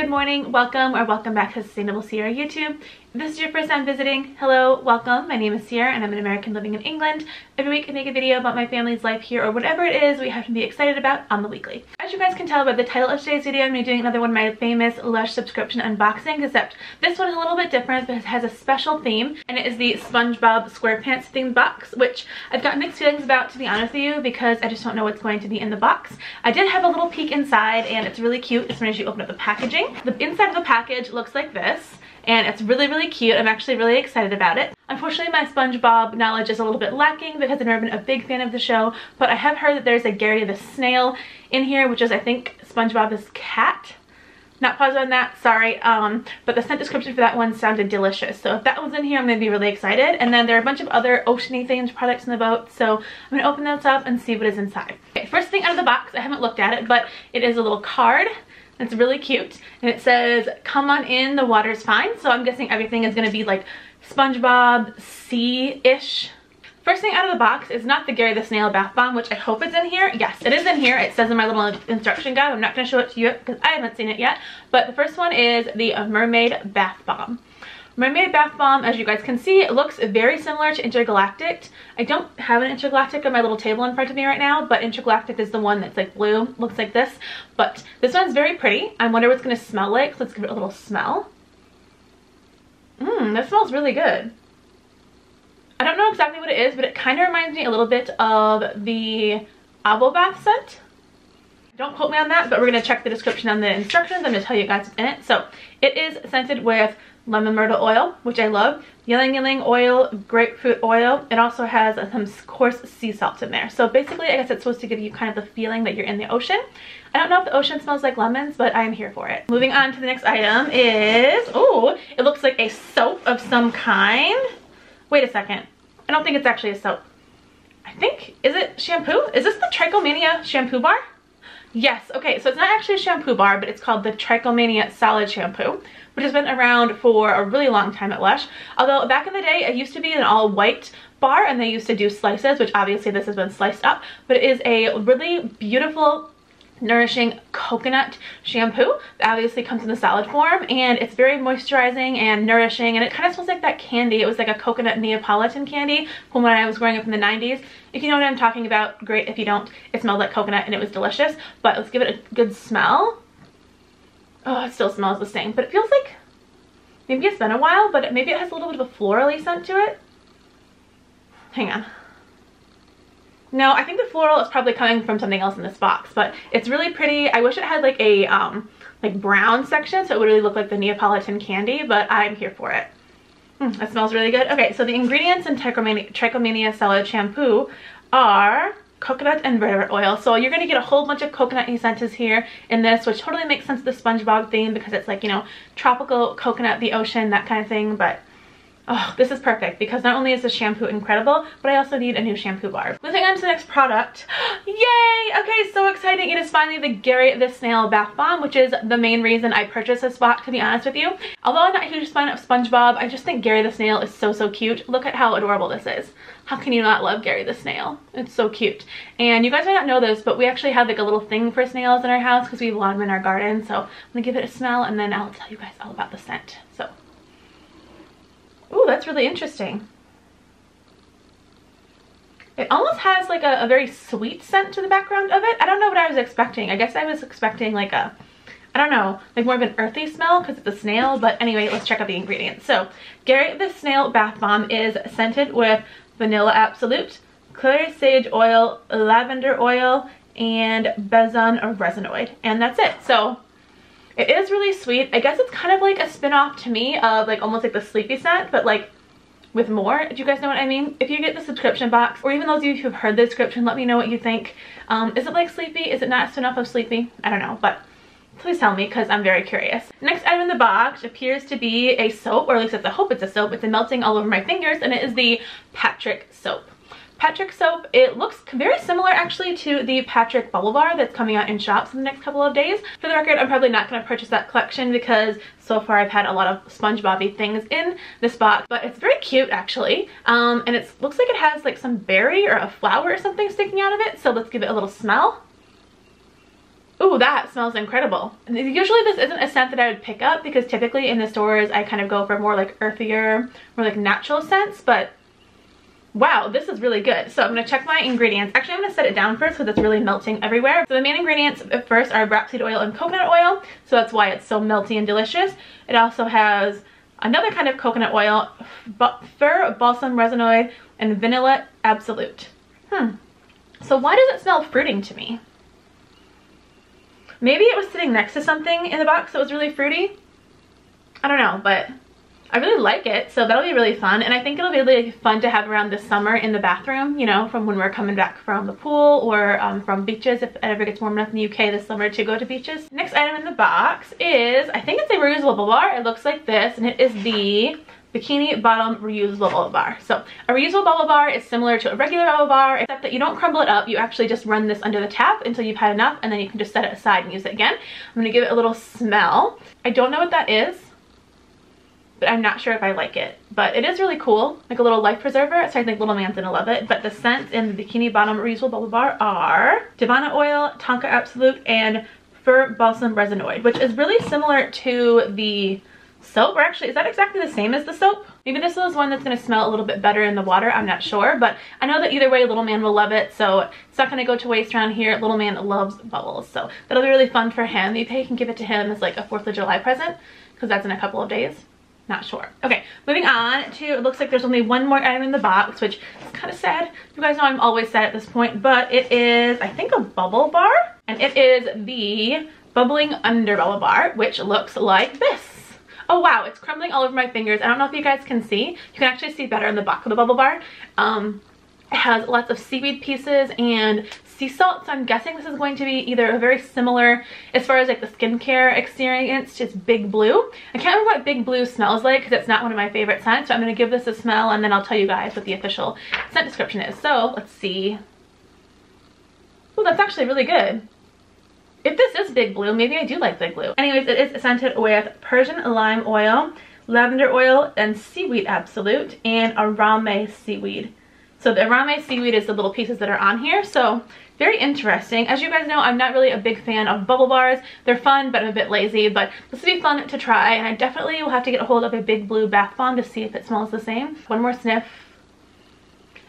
good morning, welcome, or welcome back to Sustainable Sierra YouTube. If this is your first time visiting, hello, welcome. My name is Sierra and I'm an American living in England. Every week I make a video about my family's life here or whatever it is we have to be excited about on the weekly. As you guys can tell by the title of today's video, I'm going to be doing another one of my famous Lush subscription unboxings, except this one is a little bit different because it has a special theme, and it is the SpongeBob SquarePants themed box, which I've got mixed feelings about, to be honest with you, because I just don't know what's going to be in the box. I did have a little peek inside, and it's really cute as soon as you open up the packaging. The inside of the package looks like this and it's really really cute. I'm actually really excited about it. Unfortunately my spongebob knowledge is a little bit lacking because i've never been a big fan of the show but i have heard that there's a gary the snail in here which is i think spongebob's cat. Not positive on that sorry um but the scent description for that one sounded delicious. So if that was in here i'm gonna be really excited. And then there are a bunch of other oceany themed products in the boat so i'm gonna open those up and see what is inside. Okay first thing out of the box i haven't looked at it but it is a little card it's really cute. And it says, come on in, the water's fine. So I'm guessing everything is gonna be like SpongeBob sea-ish. First thing out of the box is not the Gary the Snail bath bomb, which I hope is in here. Yes, it is in here. It says in my little instruction guide. I'm not gonna show it to you because I haven't seen it yet. But the first one is the Mermaid Bath Bomb. Mermaid Bath Bomb, as you guys can see, it looks very similar to Intergalactic. I don't have an Intergalactic on my little table in front of me right now, but Intergalactic is the one that's like blue, looks like this. But this one's very pretty. I wonder what it's going to smell like, let's give it a little smell. Mmm, this smells really good. I don't know exactly what it is, but it kind of reminds me a little bit of the Avo Bath scent. Don't quote me on that, but we're going to check the description on the instructions. I'm going to tell you guys what's in it. So it is scented with lemon myrtle oil, which I love, ylang ylang oil, grapefruit oil. It also has some coarse sea salt in there. So basically, I guess it's supposed to give you kind of the feeling that you're in the ocean. I don't know if the ocean smells like lemons, but I'm here for it. Moving on to the next item is, oh, it looks like a soap of some kind. Wait a second. I don't think it's actually a soap. I think, is it shampoo? Is this the Trichomania shampoo bar? Yes, okay, so it's not actually a shampoo bar, but it's called the Trichomania Solid Shampoo, which has been around for a really long time at Lush. Although back in the day, it used to be an all white bar and they used to do slices, which obviously this has been sliced up, but it is a really beautiful nourishing coconut shampoo that obviously comes in the solid form and it's very moisturizing and nourishing and it kind of smells like that candy. It was like a coconut neapolitan candy from when i was growing up in the 90s if you know what i'm talking about great. If you don't it smelled like coconut and it was delicious but let's give it a good smell oh it still smells the same but it feels like maybe it's been a while but maybe it has a little bit of a florally scent to it hang on no, I think the floral is probably coming from something else in this box, but it's really pretty. I wish it had like a um, like brown section so it would really look like the Neapolitan candy, but I'm here for it. Mm, that smells really good. Okay, so the ingredients in Trichomania, Trichomania Solid Shampoo are coconut and red oil. So you're going to get a whole bunch of coconut scents here in this, which totally makes sense the SpongeBob theme because it's like, you know, tropical coconut, the ocean, that kind of thing. But Oh, this is perfect because not only is the shampoo incredible, but I also need a new shampoo bar. Moving on to the next product. Yay! Okay, so exciting. It is finally the Gary the Snail Bath Bomb, which is the main reason I purchased this box, to be honest with you. Although I'm not a huge fan of SpongeBob, I just think Gary the Snail is so, so cute. Look at how adorable this is. How can you not love Gary the Snail? It's so cute. And you guys might not know this, but we actually have like a little thing for snails in our house because we have them in our garden. So I'm gonna give it a smell and then I'll tell you guys all about the scent. So Oh, that's really interesting. It almost has like a, a, very sweet scent to the background of it. I don't know what I was expecting. I guess I was expecting like a, I don't know, like more of an earthy smell because it's a snail. But anyway, let's check out the ingredients. So Gary the Snail Bath Bomb is scented with Vanilla Absolute, Clary Sage Oil, Lavender Oil, and Benzoin Resinoid. And that's it. So it is really sweet. I guess it's kind of like a spin-off to me of like almost like the Sleepy scent, but like with more. Do you guys know what I mean? If you get the subscription box, or even those of you who've heard the description, let me know what you think. Um, is it like Sleepy? Is it not spin-off of Sleepy? I don't know, but please tell me because I'm very curious. Next item in the box appears to be a soap, or at least I hope it's a soap. It's melting all over my fingers, and it is the Patrick soap. Patrick soap, it looks very similar actually to the Patrick Bubble Bar that's coming out in shops in the next couple of days. For the record, I'm probably not going to purchase that collection because so far I've had a lot of SpongeBob things in this box, but it's very cute actually. Um, and it looks like it has like some berry or a flower or something sticking out of it. So let's give it a little smell. Ooh, that smells incredible. Usually this isn't a scent that I would pick up because typically in the stores I kind of go for more like earthier, more like natural scents, but wow, this is really good. So I'm gonna check my ingredients. Actually, I'm gonna set it down first because it's really melting everywhere. So the main ingredients at first are rapeseed oil and coconut oil. So that's why it's so melty and delicious. It also has another kind of coconut oil, fir balsam resinoid, and vanilla absolute. Hmm. So why does it smell fruiting to me? Maybe it was sitting next to something in the box that was really fruity. I don't know, but I really like it, so that'll be really fun. And I think it'll be really fun to have around this summer in the bathroom, you know, from when we're coming back from the pool or um, from beaches if it ever gets warm enough in the UK this summer to go to beaches. Next item in the box is, I think it's a reusable bar. It looks like this, and it is the Bikini Bottom Reusable Bubble Bar. So a reusable bubble bar is similar to a regular bubble bar, except that you don't crumble it up. You actually just run this under the tap until you've had enough, and then you can just set it aside and use it again. I'm gonna give it a little smell. I don't know what that is, but I'm not sure if I like it. But it is really cool, like a little life preserver. So I think little man's gonna love it. But the scents in the Bikini Bottom Reusable Bubble Bar are Davana Oil, Tonka Absolute, and Fir Balsam Resinoid, which is really similar to the soap or actually is that exactly the same as the soap maybe this is one that's going to smell a little bit better in the water i'm not sure but i know that either way little man will love it so it's not going to go to waste around here little man loves bubbles so that'll be really fun for him maybe i can give it to him as like a fourth of july present because that's in a couple of days not sure. Okay, moving on to, it looks like there's only one more item in the box, which is kind of sad. You guys know I'm always sad at this point, but it is, I think, a bubble bar. And it is the Bubbling Under Bubble Bar, which looks like this. Oh wow, it's crumbling all over my fingers. I don't know if you guys can see. You can actually see better in the back of the bubble bar. Um, it has lots of seaweed pieces and sea salt, so I'm guessing this is going to be either a very similar, as far as like the skincare experience, just Big Blue. I can't remember what Big Blue smells like because it's not one of my favorite scents, so I'm going to give this a smell and then I'll tell you guys what the official scent description is. So let's see. Oh, that's actually really good. If this is Big Blue, maybe I do like Big Blue. Anyways, it is scented with Persian lime oil, lavender oil, and seaweed absolute, and arame seaweed. So the arame seaweed is the little pieces that are on here. So very interesting. As you guys know, I'm not really a big fan of bubble bars. They're fun, but I'm a bit lazy, but this would be fun to try. And I definitely will have to get a hold of a big blue bath bomb to see if it smells the same. One more sniff.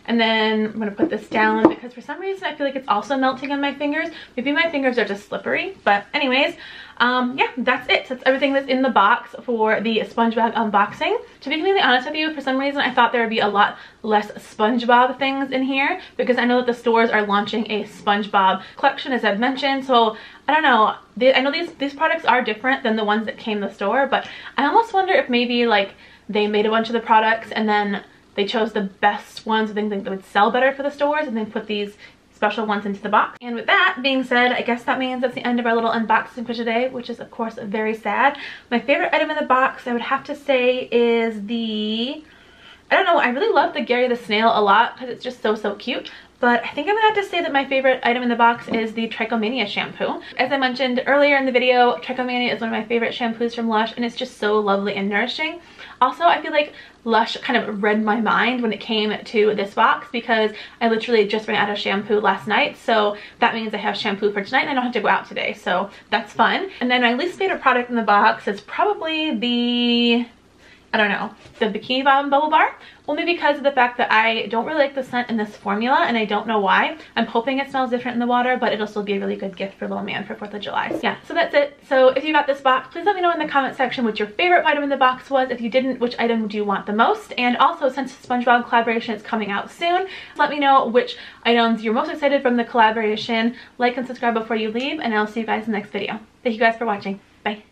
And then I'm gonna put this down because for some reason I feel like it's also melting on my fingers. Maybe my fingers are just slippery, but anyways, um, yeah, that's it. That's everything that's in the box for the SpongeBob unboxing. To be completely honest with you, for some reason I thought there would be a lot less SpongeBob things in here because I know that the stores are launching a SpongeBob collection as I've mentioned. So I don't know. I know these, these products are different than the ones that came the store, but I almost wonder if maybe like they made a bunch of the products and then they chose the best ones, I think that would sell better for the stores, and then put these special ones into the box. And with that being said, I guess that means that's the end of our little unboxing for today, which is of course very sad. My favorite item in the box, I would have to say is the, I don't know, I really love the Gary the Snail a lot because it's just so, so cute. But I think I'm gonna have to say that my favorite item in the box is the Trichomania shampoo. As I mentioned earlier in the video, Trichomania is one of my favorite shampoos from Lush and it's just so lovely and nourishing. Also, I feel like Lush kind of read my mind when it came to this box because I literally just ran out of shampoo last night. So that means I have shampoo for tonight and I don't have to go out today. So that's fun. And then my least favorite product in the box is probably the I don't know, the Bikini Bottom Bubble Bar, only because of the fact that I don't really like the scent in this formula and I don't know why. I'm hoping it smells different in the water, but it'll still be a really good gift for little man for 4th of July. So yeah, so that's it. So if you got this box, please let me know in the comment section what your favorite item in the box was. If you didn't, which item do you want the most? And also, since the SpongeBob collaboration is coming out soon, let me know which items you're most excited from the collaboration. Like and subscribe before you leave, and I'll see you guys in the next video. Thank you guys for watching. Bye.